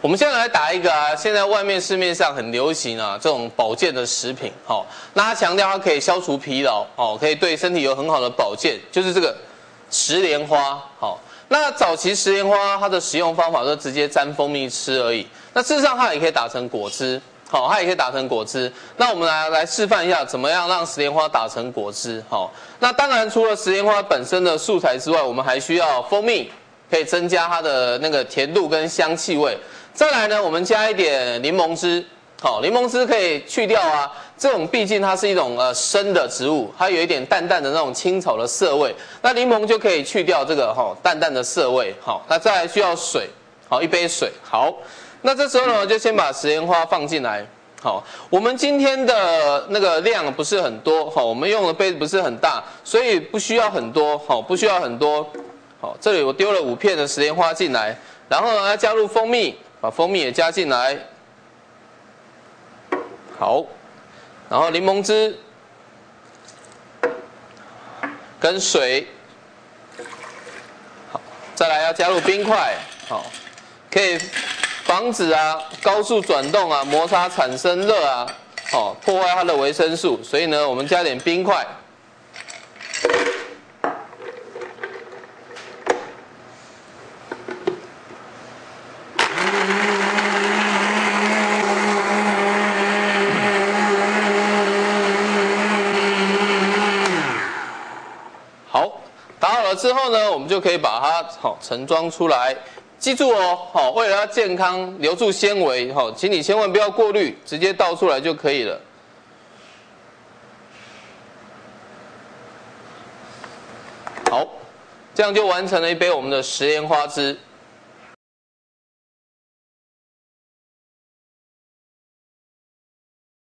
我们现在来打一个啊，现在外面市面上很流行啊，这种保健的食品，好，那它强调它可以消除疲劳，哦，可以对身体有很好的保健，就是这个石莲花，好，那早期石莲花它的使用方法都直接沾蜂蜜吃而已，那事实上它也可以打成果汁，好，它也可以打成果汁，那我们来来示范一下怎么样让石莲花打成果汁，好，那当然除了石莲花本身的素材之外，我们还需要蜂蜜，可以增加它的那个甜度跟香气味。再来呢，我们加一点柠檬汁，好，柠檬汁可以去掉啊，这种毕竟它是一种呃生的植物，它有一点淡淡的那种青草的涩味，那柠檬就可以去掉这个哈淡淡的涩味，好，那再来需要水，好，一杯水，好，那这时候呢，就先把石莲花放进来，好，我们今天的那个量不是很多，好，我们用的杯子不是很大，所以不需要很多，好，不需要很多，好，这里我丢了五片的石莲花进来，然后呢，加入蜂蜜。把蜂蜜也加进来，好，然后柠檬汁跟水，好，再来要加入冰块，好，可以防止啊高速转动啊摩擦产生热啊，好破坏它的维生素，所以呢我们加点冰块。之后呢，我们就可以把它好盛装出来。记住哦，好，为了要健康，留住纤维，好，请你千万不要过滤，直接倒出来就可以了。好，这样就完成了一杯我们的食盐花汁。